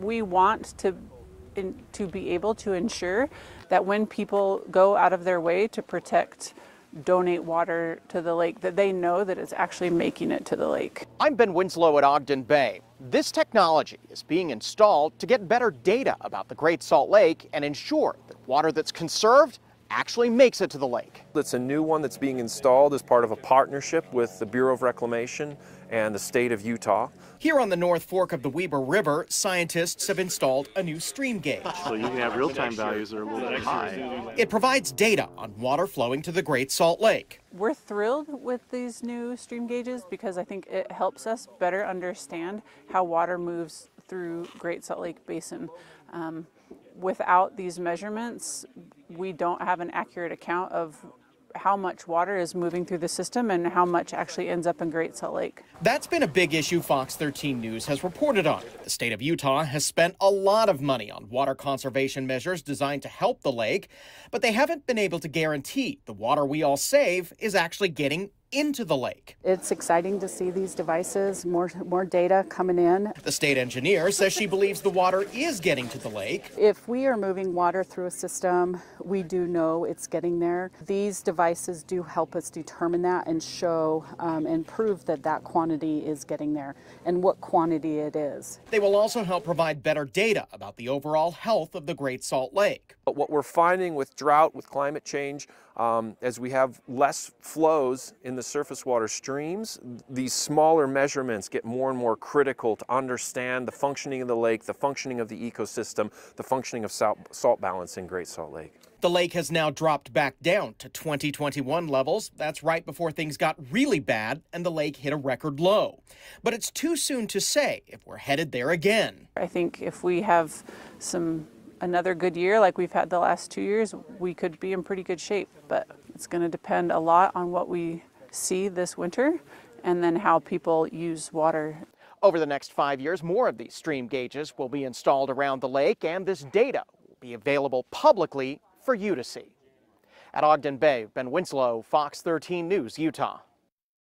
We want to in, to be able to ensure that when people go out of their way to protect donate water to the lake that they know that it's actually making it to the lake. I'm Ben Winslow at Ogden Bay. This technology is being installed to get better data about the Great Salt Lake and ensure that water that's conserved actually makes it to the lake. It's a new one that's being installed as part of a partnership with the Bureau of Reclamation and the state of Utah. Here on the North Fork of the Weber River, scientists have installed a new stream gauge. So you can have real-time values that are a little bit high. It provides data on water flowing to the Great Salt Lake. We're thrilled with these new stream gauges because I think it helps us better understand how water moves through Great Salt Lake Basin. Um, without these measurements, we don't have an accurate account of how much water is moving through the system and how much actually ends up in Great Salt Lake. That's been a big issue Fox 13 News has reported on. The state of Utah has spent a lot of money on water conservation measures designed to help the lake, but they haven't been able to guarantee the water we all save is actually getting into the lake. It's exciting to see these devices, more, more data coming in. The state engineer says she believes the water is getting to the lake. If we are moving water through a system, we do know it's getting there. These devices do help us determine that and show um, and prove that that quantity is getting there and what quantity it is. They will also help provide better data about the overall health of the Great Salt Lake. But what we're finding with drought, with climate change, um, as we have less flows in the surface water streams, these smaller measurements get more and more critical to understand the functioning of the lake, the functioning of the ecosystem, the functioning of salt, salt balance in Great Salt Lake. The lake has now dropped back down to 2021 levels. That's right before things got really bad and the lake hit a record low. But it's too soon to say if we're headed there again. I think if we have some another good year like we've had the last two years, we could be in pretty good shape. But it's going to depend a lot on what we see this winter and then how people use water. Over the next five years, more of these stream gauges will be installed around the lake, and this data will be available publicly for you to see. At Ogden Bay, Ben Winslow, Fox 13 News, Utah.